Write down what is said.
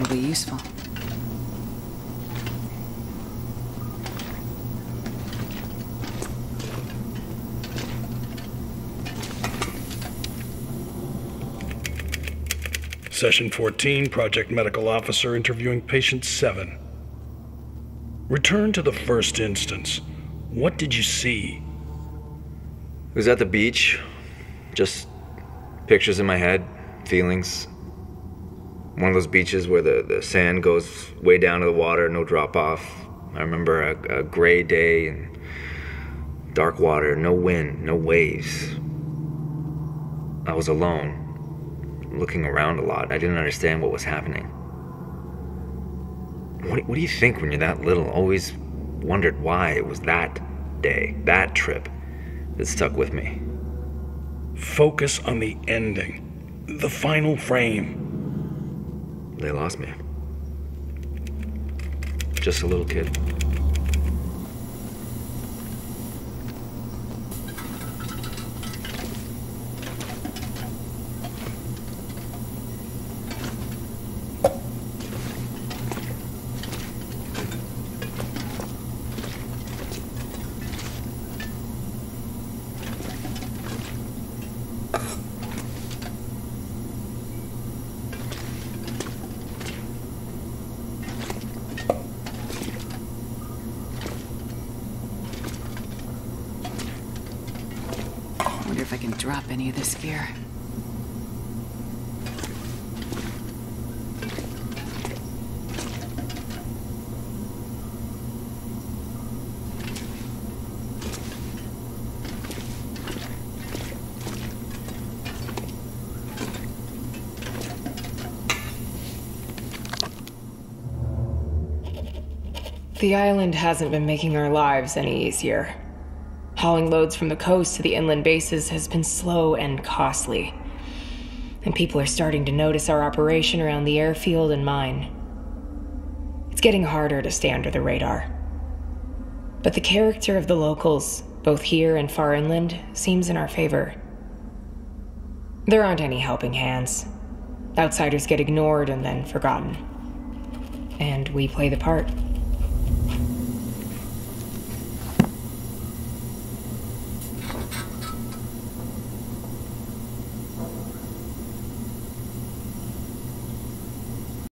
It'll be useful. Session 14, Project Medical Officer interviewing Patient 7. Return to the first instance. What did you see? It was at the beach. Just pictures in my head, feelings. One of those beaches where the, the sand goes way down to the water, no drop off. I remember a, a gray day and dark water, no wind, no waves. I was alone, looking around a lot. I didn't understand what was happening. What, what do you think when you're that little? Always wondered why it was that day, that trip, that stuck with me. Focus on the ending, the final frame. They lost me. Just a little kid. If I can drop any of this gear. The island hasn't been making our lives any easier. Hauling loads from the coast to the inland bases has been slow and costly. And people are starting to notice our operation around the airfield and mine. It's getting harder to stay under the radar. But the character of the locals, both here and far inland, seems in our favor. There aren't any helping hands. Outsiders get ignored and then forgotten. And we play the part.